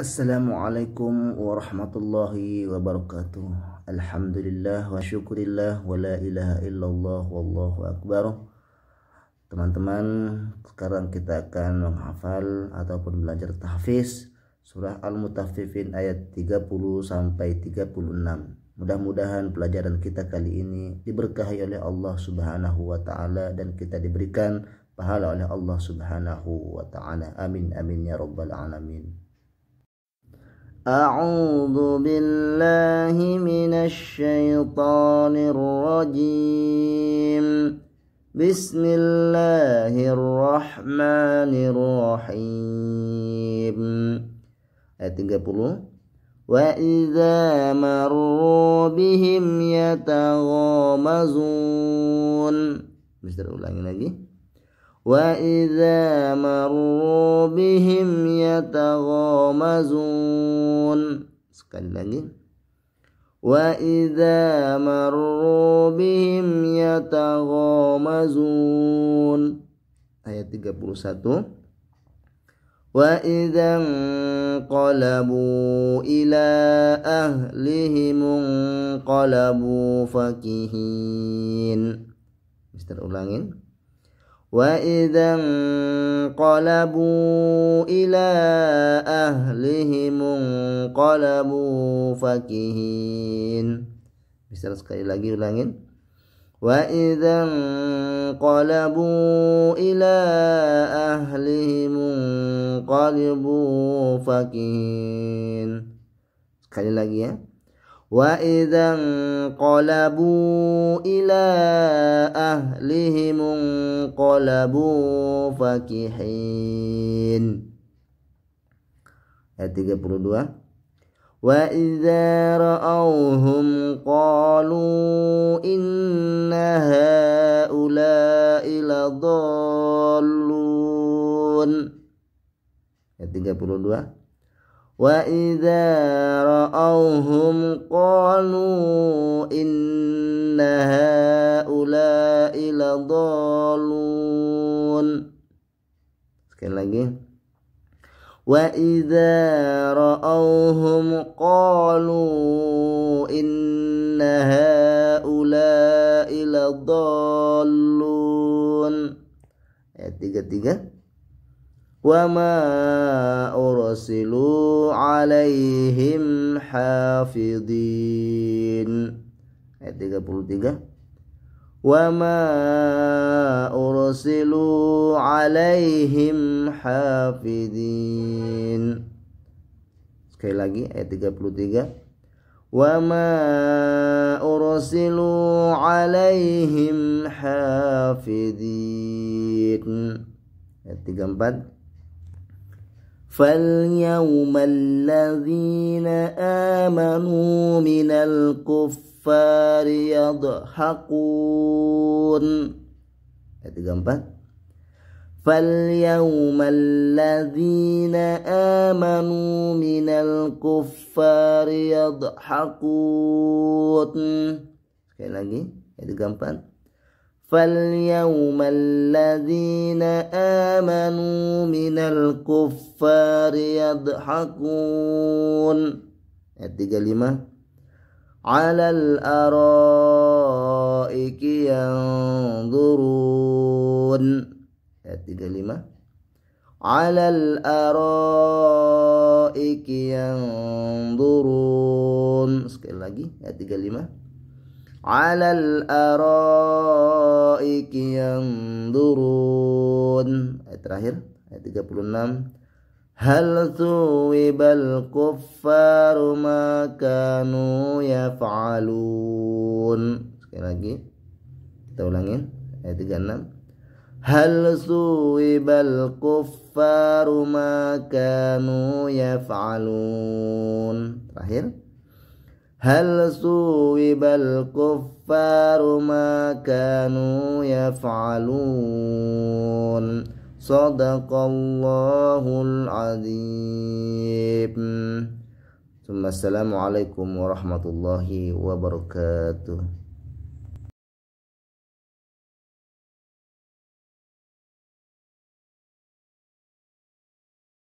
Assalamualaikum warahmatullahi wabarakatuh. Alhamdulillah wa syukurillah wa la ilaha illallah wallahu akbar. Teman-teman sekarang kita akan menghafal ataupun belajar tahfiz Surah Al-Mutaffifin ayat 30 sampai 36 Mudah-mudahan pelajaran kita kali ini diberkahi oleh Allah subhanahu wa ta'ala Dan kita diberikan pahala oleh Allah subhanahu wa ta'ala. Amin amin ya rabbal alamin أعوذ بالله من الشيطان الرجيم. بسم الله الرحمن الرحيم. ayat 30 وإذا مروا بهم يتغامزون. Mister ulangi lagi. وإذا مروا بهم يتغامزون sekali lagi وإذا مروا بهم يتغامزون ayat 31 وإذا انقلبوا إلى أهلهم انقلبوا فكهين Mister ulangin وإذا انقلبوا إلى أهلهم انقلبوا فكهين. Bisa sekali lagi ulangin. وإذا انقلبوا إلى أهلهم انقلبوا فكهين. Sekali lagi ya. وإذا انقلبوا إلى أهلهم انقلبوا فكحين ayat 32 وإذا رأوهم قالوا إن هؤلاء لضالون ayat 32 وإذا رأوهم قالوا إن هؤلاء لضالون sekali lagi وإذا رأوهم قالوا إن هؤلاء لضالون. ayat 33 وما أرسلوا عليهم حافظين ayat 33 وما أرسلوا عليهم حافظين sekali lagi ayat 33 وما أرسلوا عليهم حافظين ayat 34 فاليوم الذين آمنوا من الكفار يضحكون. Ayat 34 فاليوم الذين آمنوا من الكفار يضحكون. Sekali lagi. Ayat 34 فاليوم الذين آمنوا من الكفار يضحكون ayat 35 على الأرائك ينظرون ayat 35 على الأرائك ينظرون. sekali lagi. ayat 35 على الأرائك ينظرون ayat terakhir ayat 36 هل ثوب الكفار ما كانوا يفعلون sekali lagi kita ulangin ayat 36 هل ثوب الكفار ما كانوا يفعلون terakhir هل ثوب الكفار ما كانوا يفعلون؟ صدق الله العظيم. ثم السلام عليكم ورحمة الله وبركاته.